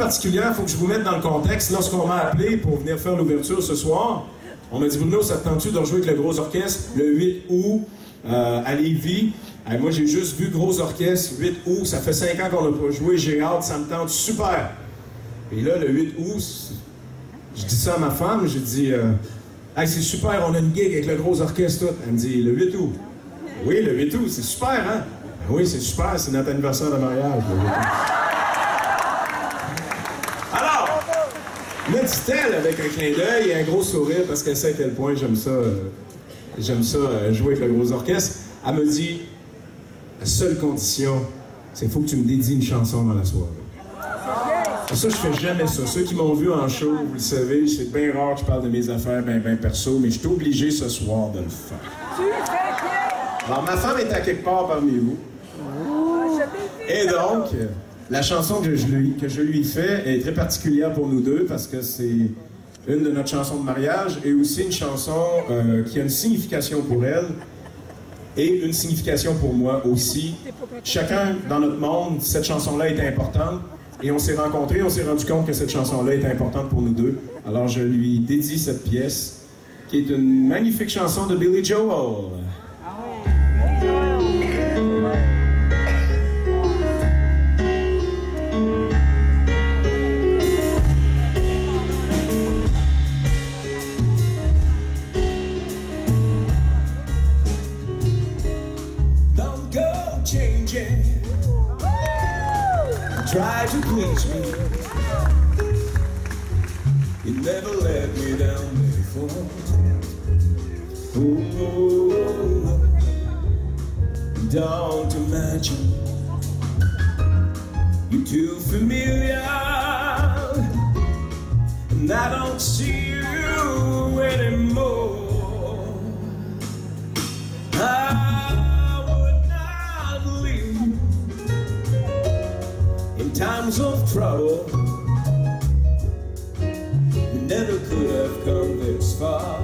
particulière, il faut que je vous mette dans le contexte. Lorsqu'on m'a appelé pour venir faire l'ouverture ce soir, on m'a dit Bruno, ça te tente-tu de rejouer avec le gros orchestre le 8 août euh, à Lévis? Moi, j'ai juste vu gros orchestre, 8 août, ça fait 5 ans qu'on n'a pas joué, j'ai hâte, ça me tente super. Et là, le 8 août, je dis ça à ma femme, j'ai dit euh, hey, c'est super, on a une gig avec le gros orchestre. Elle me dit le 8 août. Oui, le 8 août, c'est super, hein? Ben oui, c'est super, c'est notre anniversaire de mariage. Avec un clin d'œil et un gros sourire parce qu'elle sait à quel point j'aime ça, euh, j'aime ça euh, jouer avec le gros orchestre. Elle me dit la seule condition, c'est qu'il faut que tu me dédies une chanson dans la soirée. Ça, je fais jamais ça. Ceux qui m'ont vu en show, vous le savez, c'est bien rare que je parle de mes affaires bien, bien perso, mais je suis obligé ce soir de le faire. Alors, ma femme est à quelque part parmi vous. Et donc, la chanson que je lui, que je lui fais est très particulière pour nous deux parce que c'est une de notre chansons de mariage et aussi une chanson euh, qui a une signification pour elle et une signification pour moi aussi. Chacun dans notre monde, cette chanson-là est importante et on s'est rencontrés, on s'est rendu compte que cette chanson-là est importante pour nous deux. Alors je lui dédie cette pièce qui est une magnifique chanson de Billy Joel. Try to please me. You never let me down before. Oh, don't imagine you're too familiar, and I don't see you trouble. We never could have come this far.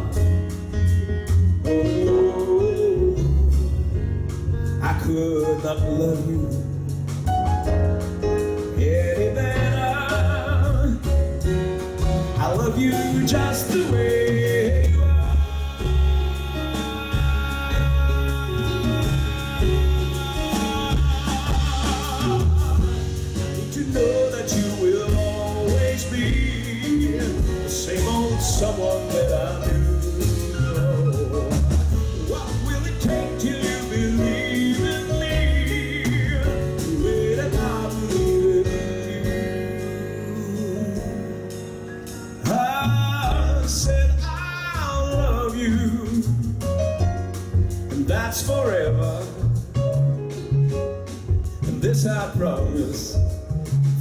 Oh, I could not love you any better. I love you just the way that's forever. And this I promise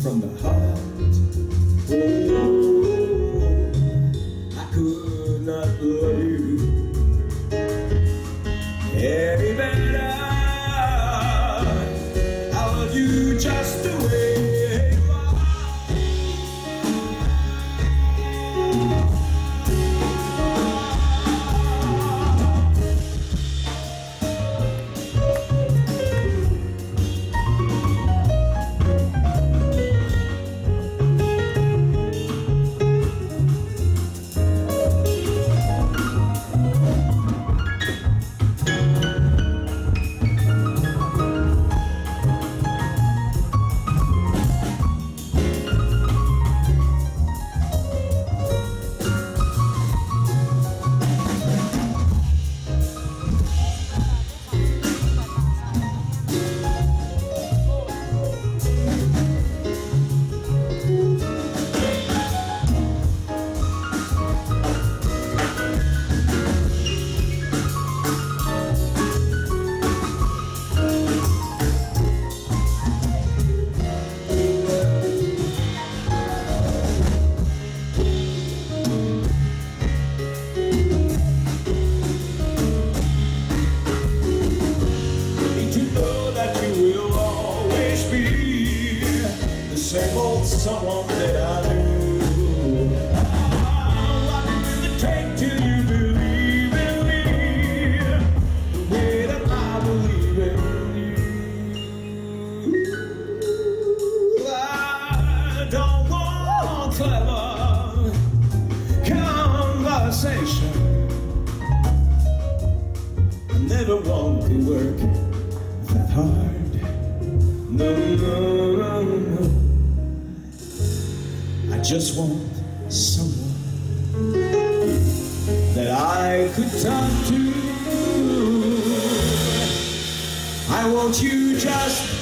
from the heart. Oh, I could not love you any better. Someone that I knew. Will it take you believe in me? The way that I believe in you. I don't want clever conversation. I never want to work that hard. Just want someone that I could talk to. I want you just